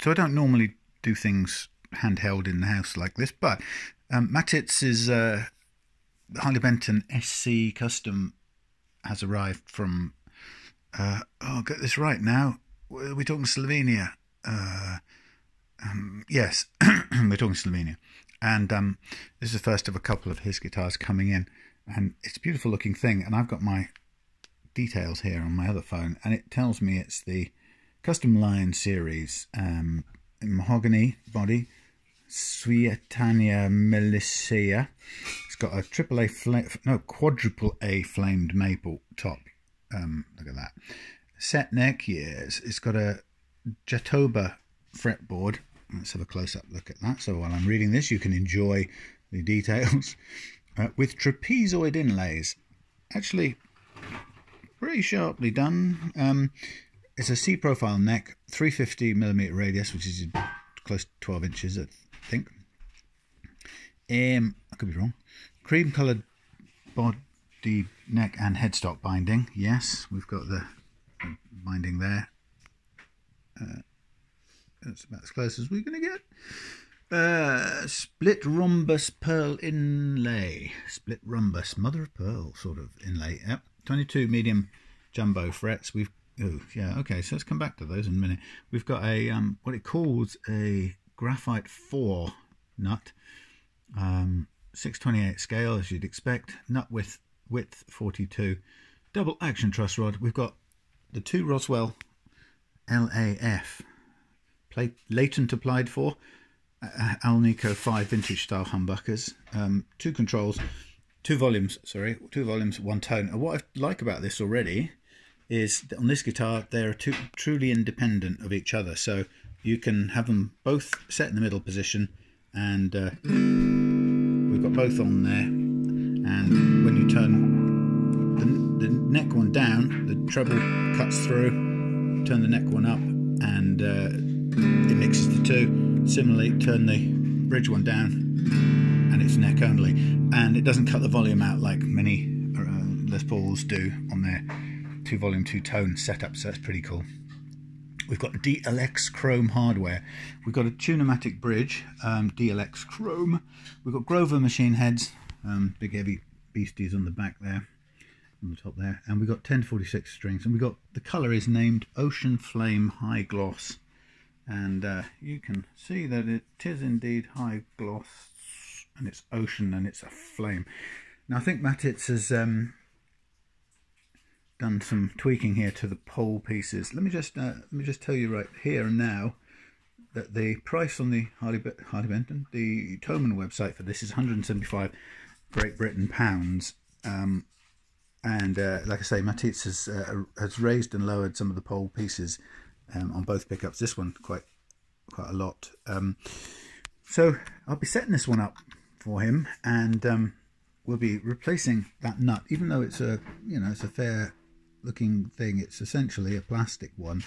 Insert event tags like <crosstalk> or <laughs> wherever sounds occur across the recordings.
so I don't normally do things handheld in the house like this, but um, Matitz's uh, Harley Benton SC Custom has arrived from. Uh, oh, I'll get this right now. We're we talking Slovenia. Uh, um, yes, <clears throat> we're talking Slovenia, and um, this is the first of a couple of his guitars coming in, and it's a beautiful looking thing. And I've got my details here on my other phone, and it tells me it's the Custom Line series um, mahogany body, Swietenia Melissia. It's got a triple A, no, quadruple A flamed maple top. Um, look at that. Set neck, yes. It's got a Jatoba fretboard. Let's have a close-up look at that. So while I'm reading this, you can enjoy the details. <laughs> Uh, with trapezoid inlays. Actually, pretty sharply done. Um, it's a C-profile neck, 350 millimeter radius, which is close to 12 inches, I think. Um, I could be wrong. Cream coloured body, neck, and headstock binding. Yes, we've got the binding there. Uh, that's about as close as we're going to get. Uh, split rhombus pearl inlay. Split rhombus, mother of pearl sort of inlay. Yep. 22 medium jumbo frets. We've oh yeah okay. So let's come back to those in a minute. We've got a um, what it calls a graphite four nut, um, 628 scale as you'd expect. Nut width width 42. Double action truss rod. We've got the two Roswell LAF latent applied for uh, Alnico 5 vintage style humbuckers, um, two controls, two volumes, sorry, two volumes, one tone. And what I like about this already is on this guitar, they're two, truly independent of each other. So you can have them both set in the middle position and uh, we've got both on there. And when you turn the, the neck one down, the treble cuts through, turn the neck one up and uh, it mixes the two Similarly, turn the bridge one down and it's neck only. And it doesn't cut the volume out like many uh, Les Pauls do on their two volume, two tone setup. So that's pretty cool. We've got DLX Chrome hardware. We've got a Tune-o-matic bridge, um, DLX Chrome. We've got Grover machine heads, um, big heavy beasties on the back there, on the top there. And we've got 1046 strings. And we've got, the colour is named Ocean Flame High Gloss and uh, you can see that it is indeed high gloss and it's ocean and it's a flame. Now I think Matitz has um, done some tweaking here to the pole pieces. Let me just uh, let me just tell you right here and now that the price on the Harley, Harley Benton, the Thomann website for this is 175 Great Britain pounds. Um, and uh, like I say, Matitz has uh, has raised and lowered some of the pole pieces um, on both pickups. This one quite quite a lot. Um, so I'll be setting this one up for him, and um, we'll be replacing that nut. Even though it's a you know it's a fair looking thing, it's essentially a plastic one.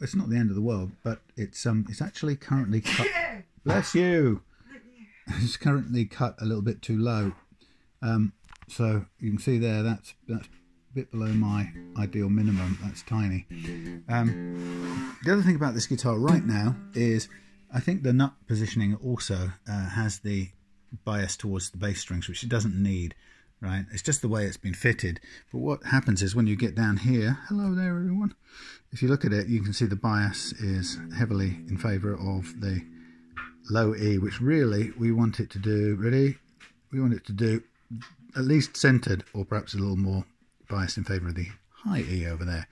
It's not the end of the world, but it's um it's actually currently <laughs> cut. Bless you. It's currently cut a little bit too low. Um, so you can see there that's that's a bit below my ideal minimum. That's tiny. Um, the other thing about this guitar right now is I think the nut positioning also uh, has the bias towards the bass strings, which it doesn't need. Right, it's just the way it's been fitted. But what happens is when you get down here, hello there everyone. If you look at it, you can see the bias is heavily in favour of the low E, which really we want it to do. Ready? We want it to do at least centered, or perhaps a little more biased in favour of the high E over there.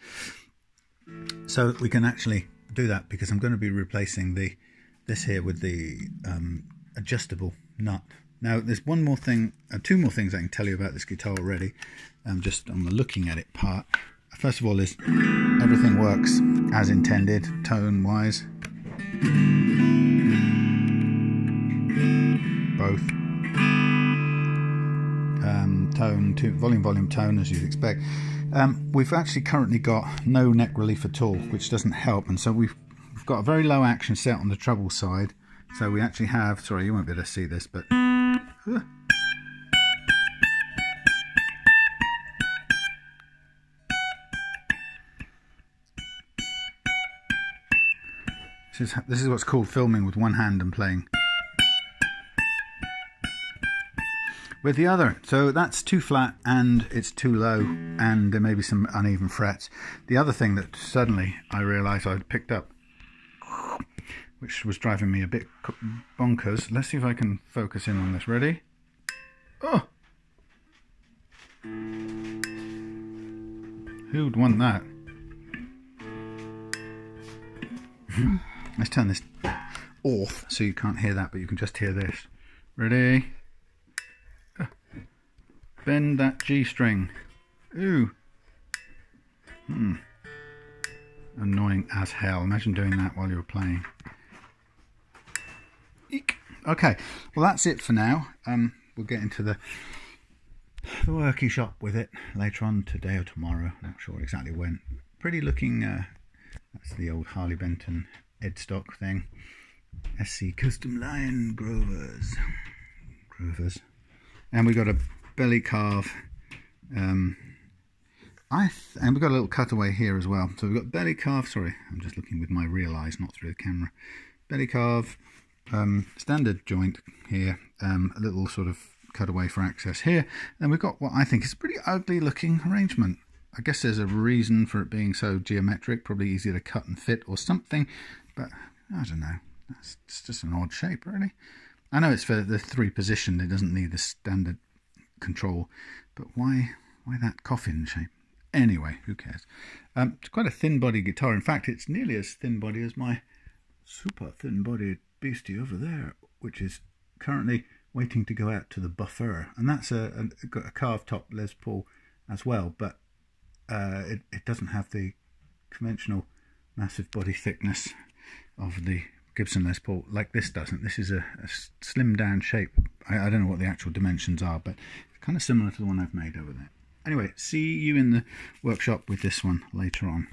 So we can actually do that because I'm going to be replacing the this here with the um, adjustable nut. Now there's one more thing, uh, two more things I can tell you about this guitar already, um, just on the looking at it part. First of all is everything works as intended, tone wise. Both tone, to volume, volume, tone, as you'd expect. Um, we've actually currently got no neck relief at all, which doesn't help, and so we've, we've got a very low action set on the treble side. So we actually have, sorry, you won't be able to see this, but. This is, this is what's called filming with one hand and playing with the other. So that's too flat and it's too low and there may be some uneven frets. The other thing that suddenly I realised I'd picked up, which was driving me a bit bonkers. Let's see if I can focus in on this. Ready? Oh! Who'd want that? <laughs> Let's turn this off so you can't hear that, but you can just hear this. Ready? <laughs> Bend that G string. Ooh. Hmm. Annoying as hell. Imagine doing that while you were playing. Eek. Okay, well that's it for now. Um, we'll get into the the worky shop with it later on today or tomorrow. Not sure exactly when. Pretty looking. Uh, that's the old Harley Benton headstock thing. SC Custom Lion Grovers. Grovers. And we got a belly carve. Um, I and we've got a little cutaway here as well. So we've got belly carve. Sorry, I'm just looking with my real eyes, not through the camera. Belly carve, um, standard joint here. Um, a little sort of cutaway for access here. And we've got what I think is a pretty ugly looking arrangement. I guess there's a reason for it being so geometric, probably easier to cut and fit or something, but I don't know. It's just an odd shape, really. I know it's for the three position, it doesn't need the standard control. But why why that coffin shape? Anyway, who cares? Um, it's quite a thin body guitar. In fact, it's nearly as thin body as my super thin bodied beastie over there, which is currently waiting to go out to the buffer. And that's a, a, a carved top Les Paul as well, but uh, it, it doesn't have the conventional massive body thickness of the Gibson Les Paul like this doesn't. This is a, a slim down shape. I, I, don't know what the actual dimensions are, but kind of similar to the one I've made over there. Anyway, see you in the workshop with this one later on.